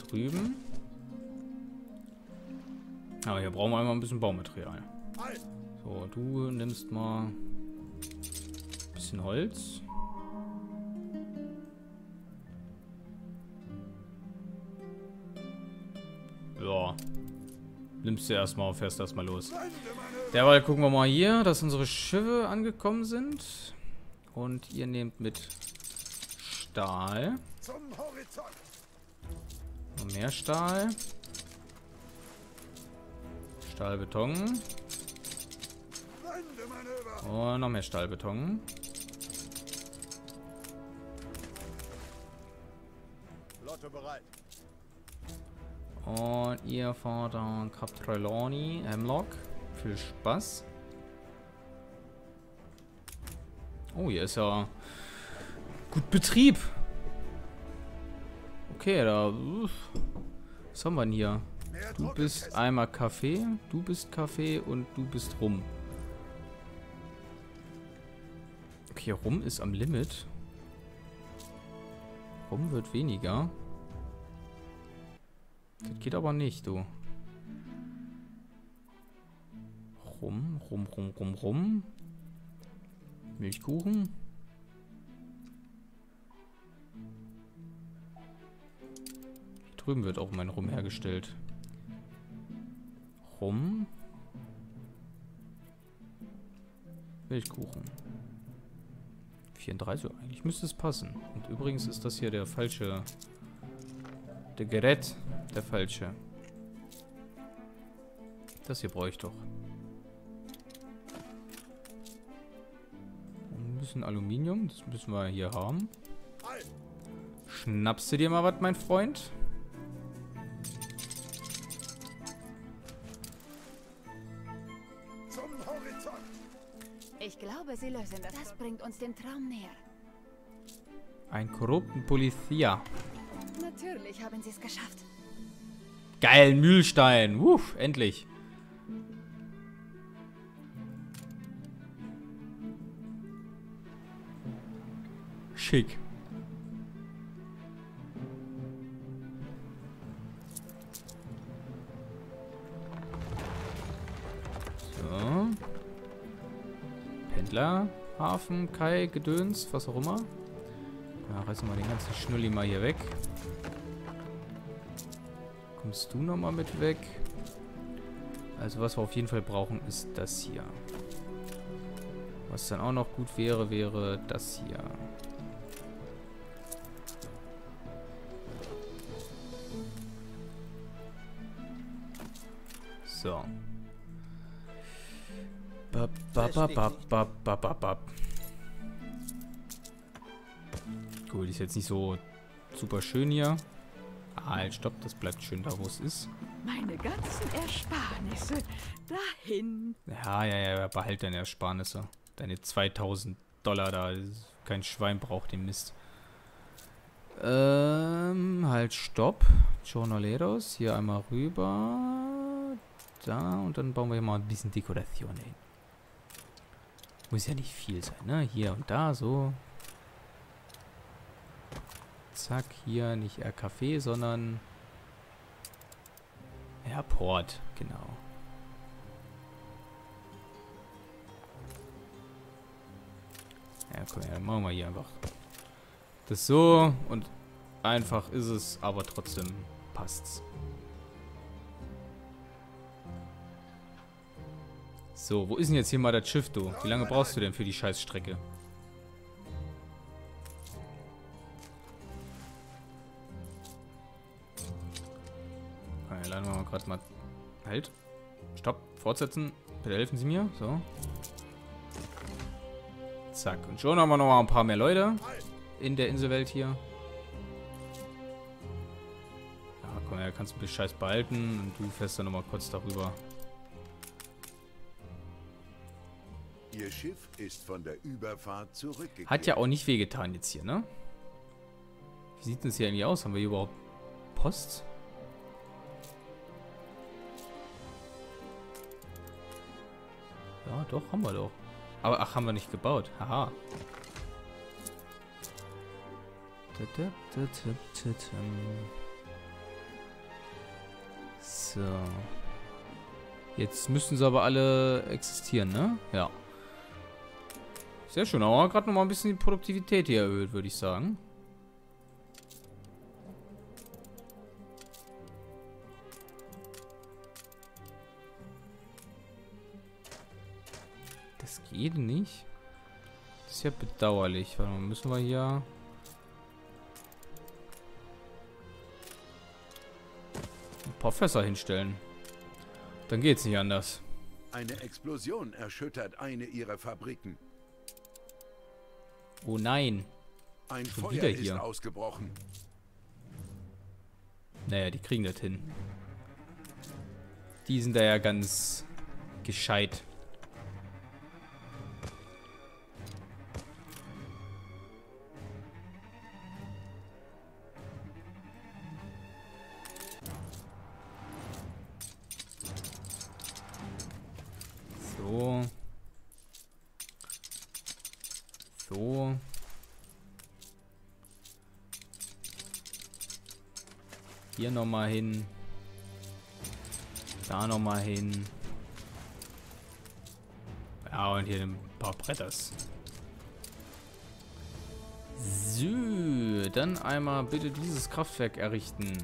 Drüben. Aber hier brauchen wir einmal ein bisschen Baumaterial. So, du nimmst mal ein bisschen Holz. Ja. Nimmst du erstmal fährst erstmal los. Derweil gucken wir mal hier, dass unsere Schiffe angekommen sind. Und ihr nehmt mit Stahl. Zum Horizont. Noch mehr Stahl. Stahlbeton. Und noch mehr Stahlbeton. Und ihr fahrt dann Captreloni, Hemlock. Viel Spaß. Oh, hier ist ja gut Betrieb. Okay, da. Was haben wir denn hier? Du bist einmal Kaffee, du bist Kaffee und du bist Rum. Okay, Rum ist am Limit. Rum wird weniger. Das geht aber nicht, du. Rum, rum, rum, rum, rum. Milchkuchen. Drüben wird auch mein Rum hergestellt. Rum. Milchkuchen. 34, eigentlich müsste es passen. Und übrigens ist das hier der falsche... Der Gerät, der falsche. Das hier brauche ich doch. Ein bisschen Aluminium, das müssen wir hier haben. Schnappst du dir mal was, mein Freund? Glaube, sie lösen das. Das bringt uns dem Traum näher. Ein korrupten Polizia. Natürlich haben sie es geschafft. Geil, Mühlstein. Wuff, endlich. Schick. Pendler, Hafen, Kai, Gedöns, was auch immer. Ja, reißen wir den ganzen Schnulli mal hier weg. Kommst du nochmal mit weg? Also was wir auf jeden Fall brauchen, ist das hier. Was dann auch noch gut wäre, wäre das hier. Bap. Gut, ist jetzt nicht so super schön hier. Halt, stopp, das bleibt schön da, wo es ist. Meine ganzen Ersparnisse. Dahin. Ja, ja, ja, behalt deine Ersparnisse. Deine 2000 Dollar da. Kein Schwein braucht den Mist. Ähm, halt, stopp. Jornaleros, hier einmal rüber. Da, und dann bauen wir hier mal ein bisschen Dekoration hin. Muss ja nicht viel sein, ne? Hier und da, so. Zack, hier nicht RKW, sondern Airport, genau. Ja, komm, dann machen wir hier einfach das so und einfach ist es, aber trotzdem passt's. So, wo ist denn jetzt hier mal das Schiff, du? Wie lange brauchst du denn für die Scheißstrecke? Okay, laden wir mal gerade mal... Halt. Stopp. Fortsetzen. Bitte helfen Sie mir. So. Zack. Und schon haben wir noch mal ein paar mehr Leute in der Inselwelt hier. Ja, komm her, kannst du ein bisschen Scheiß behalten und du fährst dann noch mal kurz darüber. Ihr Schiff ist von der Überfahrt zurückgekehrt. Hat ja auch nicht wehgetan jetzt hier, ne? Wie sieht das hier eigentlich aus? Haben wir hier überhaupt Post? Ja, doch, haben wir doch. Aber, ach, haben wir nicht gebaut. Haha. So. Jetzt müssen sie aber alle existieren, ne? Ja. Sehr schön, aber gerade noch mal ein bisschen die Produktivität hier erhöht, würde ich sagen. Das geht nicht. Das ist ja bedauerlich. Warte mal, müssen wir hier... ein paar Fässer hinstellen. Dann geht's nicht anders. Eine Explosion erschüttert eine ihrer Fabriken. Oh nein. Ein Schon Feuer wieder ist hier. ausgebrochen. Naja, die kriegen das hin. Die sind da ja ganz gescheit. Hier nochmal hin. Da nochmal hin. Ja, und hier ein paar Bretters. So, dann einmal bitte dieses Kraftwerk errichten.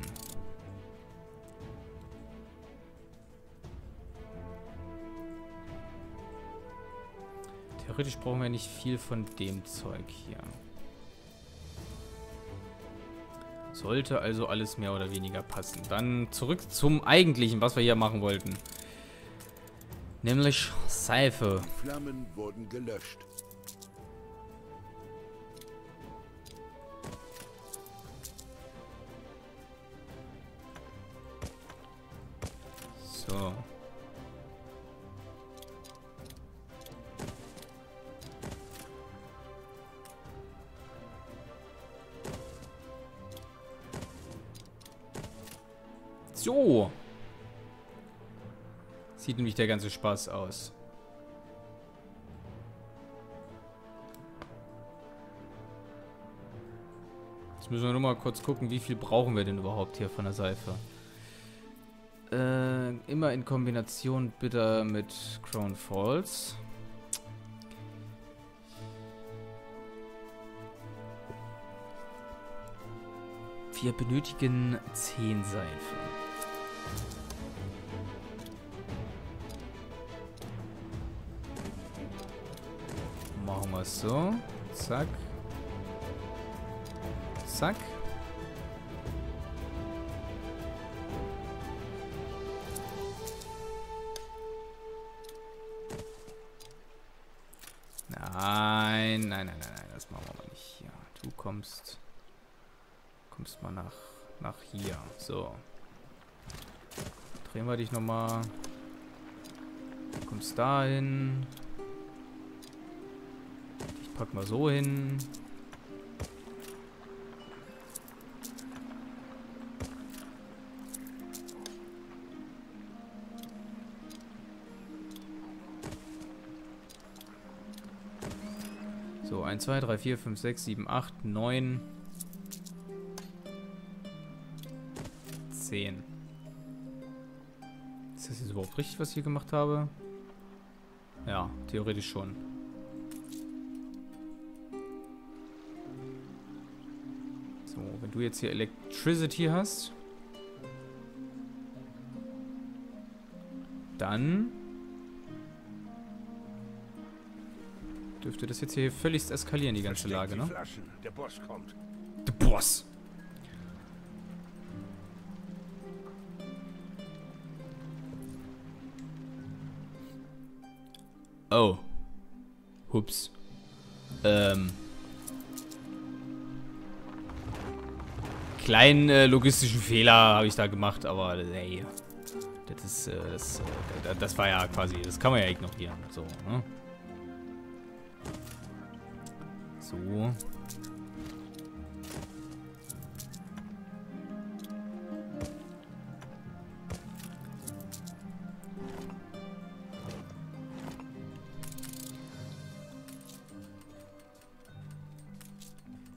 Theoretisch brauchen wir nicht viel von dem Zeug hier. Sollte also alles mehr oder weniger passen. Dann zurück zum Eigentlichen, was wir hier machen wollten. Nämlich Seife. Flammen wurden gelöscht. So. So. Sieht nämlich der ganze Spaß aus. Jetzt müssen wir nur mal kurz gucken, wie viel brauchen wir denn überhaupt hier von der Seife. Äh, immer in Kombination bitte mit Crown Falls. Wir benötigen 10 Seife. Wir so. Zack. Zack. Nein, nein, nein, nein, nein, das machen wir mal nicht hier. Du kommst, kommst mal nach, nach hier. So. Drehen wir dich nochmal. Du kommst dahin. Ich pack mal so hin. So, 1, 2, 3, 4, 5, 6, 7, 8, 9, 10. Ist das jetzt überhaupt richtig, was ich hier gemacht habe? Ja, theoretisch schon. Du jetzt hier Electricity hast, dann dürfte das jetzt hier völlig eskalieren, die ganze Lage, ne? Der Boss kommt. Der Boss. Oh. Hups. Ähm. Kleinen äh, logistischen Fehler habe ich da gemacht, aber ey. Das ist, äh, das, äh, das war ja quasi, das kann man ja ignorieren. So, ne? So.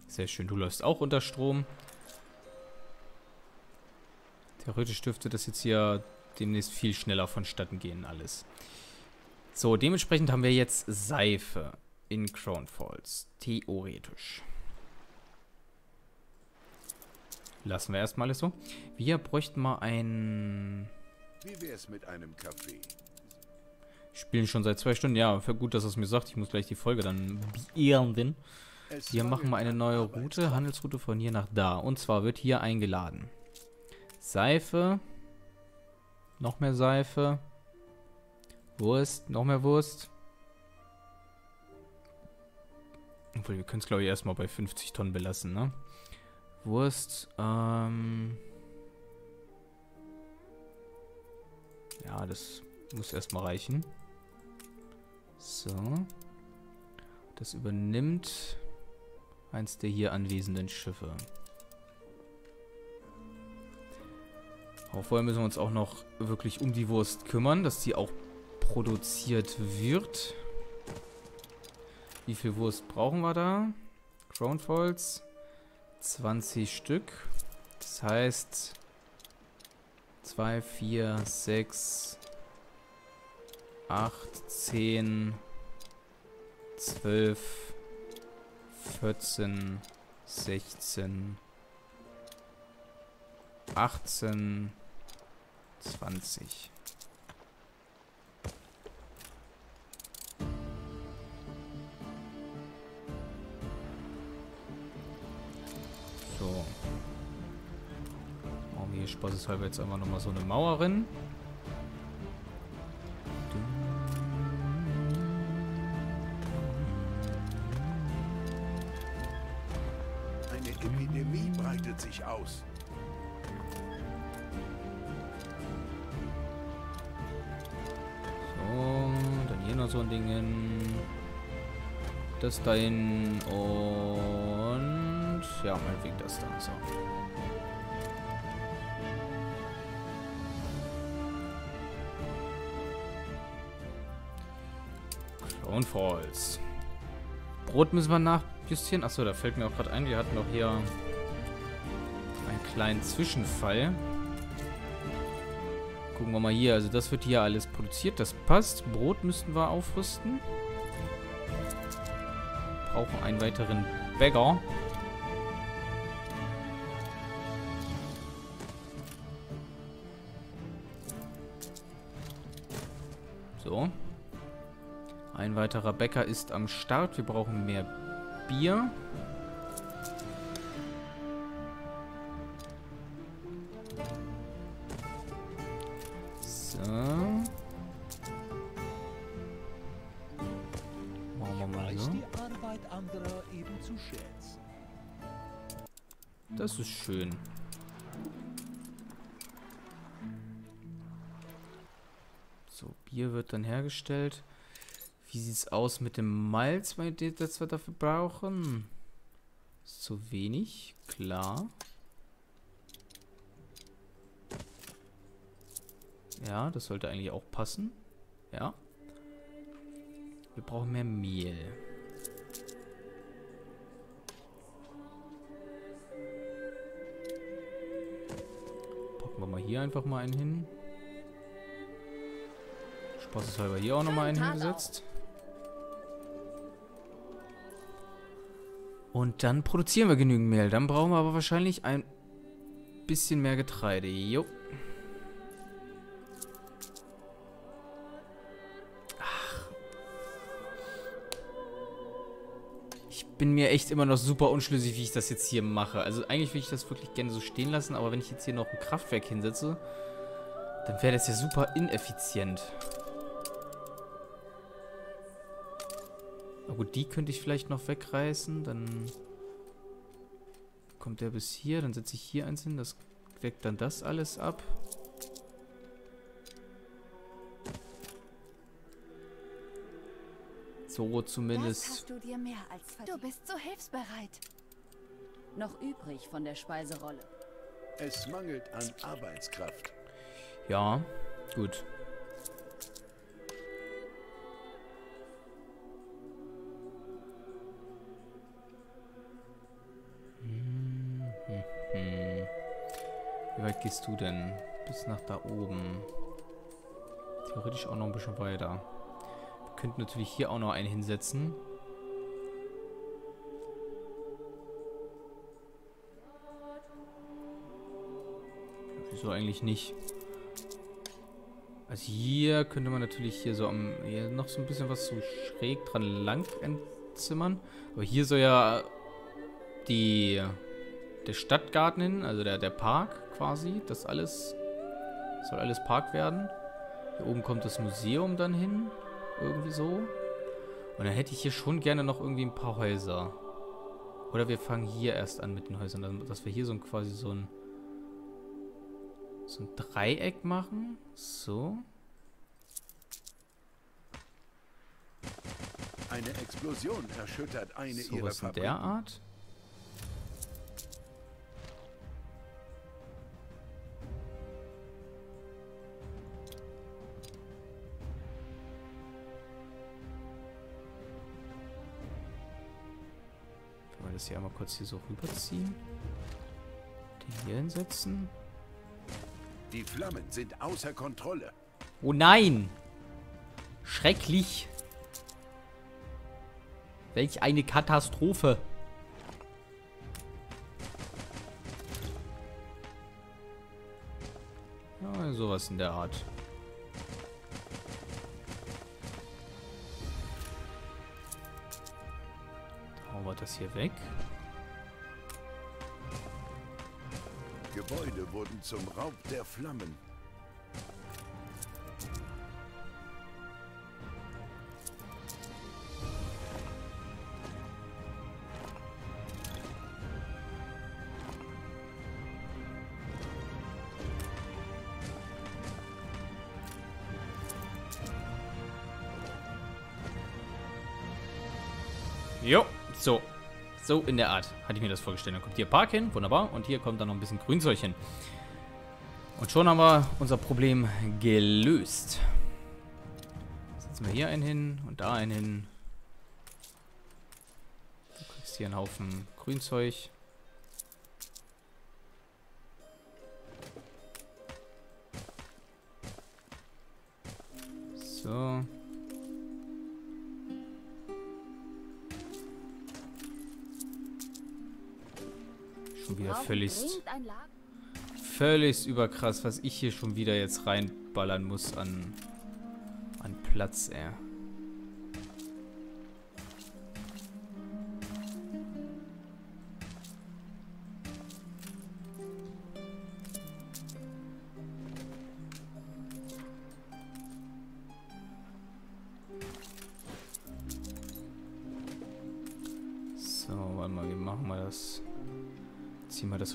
Sehr schön, du läufst auch unter Strom. Theoretisch dürfte das jetzt hier demnächst viel schneller vonstatten gehen, alles. So, dementsprechend haben wir jetzt Seife in Crown Falls. Theoretisch. Lassen wir erstmal alles so. Wir bräuchten mal ein... Wie wär's mit einem Kaffee? Spielen schon seit zwei Stunden. Ja, für gut, dass er es mir sagt. Ich muss gleich die Folge dann beenden. Wir machen mal eine ein neue Route, Handelsroute von hier nach da. Und zwar wird hier eingeladen. Seife. Noch mehr Seife. Wurst, noch mehr Wurst. Obwohl, wir können es, glaube ich, erstmal bei 50 Tonnen belassen, ne? Wurst, ähm... Ja, das muss erstmal reichen. So. Das übernimmt eins der hier anwesenden Schiffe. Aber vorher müssen wir uns auch noch wirklich um die Wurst kümmern, dass die auch produziert wird. Wie viel Wurst brauchen wir da? Crownfalls 20 Stück. Das heißt 2, 4, 6, 8, 10, 12, 14, 16, 18, 20. So. Machen wir hier spaßeshalber jetzt einfach nochmal so eine Mauer rein. Das dahin und ja, meinetwegen das da. So. Clone Falls. Brot müssen wir nachjustieren. Achso, da fällt mir auch gerade ein, wir hatten doch hier einen kleinen Zwischenfall. Gucken wir mal hier. Also das wird hier alles produziert. Das passt. Brot müssten wir aufrüsten. Brauchen einen weiteren Bäcker. So. Ein weiterer Bäcker ist am Start. Wir brauchen mehr Bier. Das ist schön. So, Bier wird dann hergestellt. Wie sieht's aus mit dem Malz, das wir dafür brauchen? Ist zu wenig, klar. Ja, das sollte eigentlich auch passen. Ja. Wir brauchen mehr Mehl. Hier einfach mal einen hin. Spaßeshalber hier auch nochmal einen hingesetzt. Und dann produzieren wir genügend Mehl. Dann brauchen wir aber wahrscheinlich ein bisschen mehr Getreide. Jo. Bin mir echt immer noch super unschlüssig, wie ich das jetzt hier mache. Also eigentlich will ich das wirklich gerne so stehen lassen, aber wenn ich jetzt hier noch ein Kraftwerk hinsetze, dann wäre das ja super ineffizient. Na gut, die könnte ich vielleicht noch wegreißen. Dann kommt der bis hier. Dann setze ich hier eins hin. Das deckt dann das alles ab. So Das zumindest. hast du dir mehr als verdient. Du bist so hilfsbereit. Noch übrig von der Speiserolle. Es mangelt an Arbeitskraft. Ja, gut. Wie weit gehst du denn? Bis nach da oben. Theoretisch auch noch ein bisschen weiter. Wir könnten natürlich hier auch noch einen hinsetzen. Wieso eigentlich nicht? Also hier könnte man natürlich hier so am, hier noch so ein bisschen was so schräg dran lang entzimmern. Aber hier soll ja die, der Stadtgarten hin, also der, der Park quasi. Das alles Soll alles Park werden. Hier oben kommt das Museum dann hin. Irgendwie so. Und dann hätte ich hier schon gerne noch irgendwie ein paar Häuser. Oder wir fangen hier erst an mit den Häusern. Dass wir hier so ein, quasi so ein so ein Dreieck machen. So. Eine Explosion erschüttert eine so, ihrer was in der Art. Das hier einmal kurz hier so rüberziehen? Den hier hinsetzen. Die Flammen sind außer Kontrolle. Oh nein! Schrecklich! Welch eine Katastrophe! Ja, sowas in der Art. Das hier weg. Gebäude wurden zum Raub der Flammen. Jo, so. So in der Art hatte ich mir das vorgestellt. Dann kommt hier Park hin, wunderbar. Und hier kommt dann noch ein bisschen Grünzeug hin. Und schon haben wir unser Problem gelöst. Setzen wir hier einen hin und da einen hin. Du kriegst hier einen Haufen Grünzeug. So. Schon wieder völlig, völlig überkrass, was ich hier schon wieder jetzt reinballern muss an, an Platz, ey.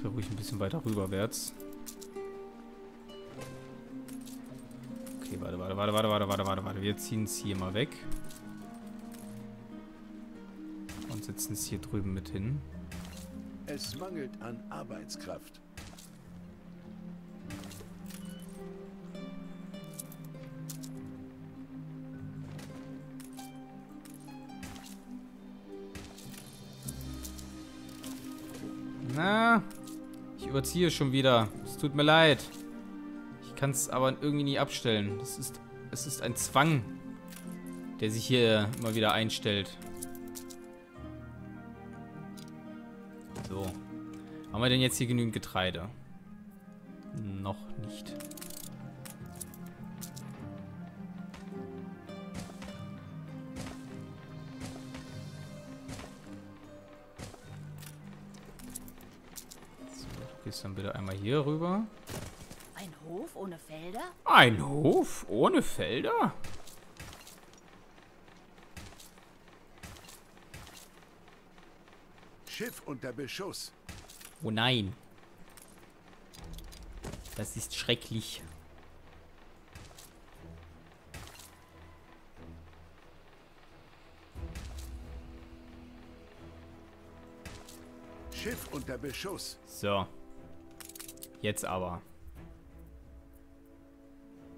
Das ruhig ein bisschen weiter rüberwärts. Okay, warte, warte, warte, warte, warte, warte, warte, warte. Wir ziehen es hier mal weg. Und setzen es hier drüben mit hin. Es mangelt an Arbeitskraft. Überziehe schon wieder. Es tut mir leid. Ich kann es aber irgendwie nie abstellen. Das ist, es ist ein Zwang, der sich hier immer wieder einstellt. So. Haben wir denn jetzt hier genügend Getreide? Gehst dann bitte einmal hier rüber. Ein Hof ohne Felder? Ein Hof ohne Felder? Schiff unter Beschuss. Oh nein. Das ist schrecklich. Schiff unter Beschuss. So. Jetzt aber.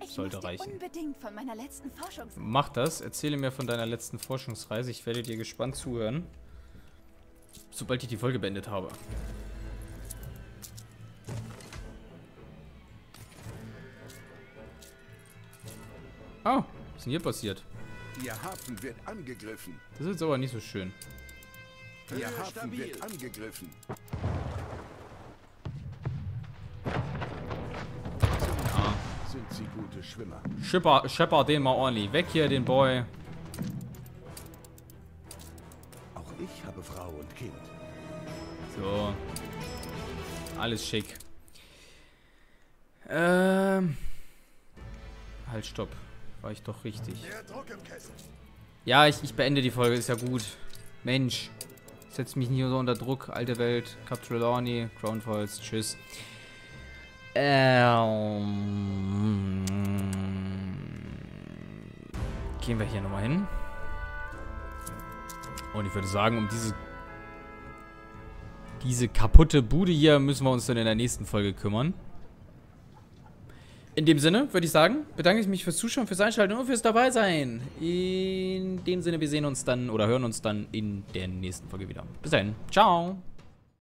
Ich Sollte reichen. unbedingt von meiner letzten Forschungs... Mach das. Erzähle mir von deiner letzten Forschungsreise. Ich werde dir gespannt zuhören. Sobald ich die Folge beendet habe. Oh, was ist denn hier passiert? Ihr Hafen wird angegriffen. Das ist jetzt aber nicht so schön. Ihr Hafen stabil. wird angegriffen. Gute Schwimmer? Schipper, schepper den mal ordentlich. Weg hier, den Boy. Auch ich habe Frau und Kind. So. Alles schick. Ähm. Halt, stopp. War ich doch richtig. Ja, ich, ich beende die Folge, ist ja gut. Mensch. Setz mich nicht so unter Druck, alte Welt. Cap Trelawney, Crownfalls, tschüss. Ähm. Gehen wir hier nochmal hin. Und ich würde sagen, um diese diese kaputte Bude hier müssen wir uns dann in der nächsten Folge kümmern. In dem Sinne würde ich sagen, bedanke ich mich fürs Zuschauen, fürs Einschalten und fürs Dabeisein. In dem Sinne, wir sehen uns dann oder hören uns dann in der nächsten Folge wieder. Bis dahin. Ciao.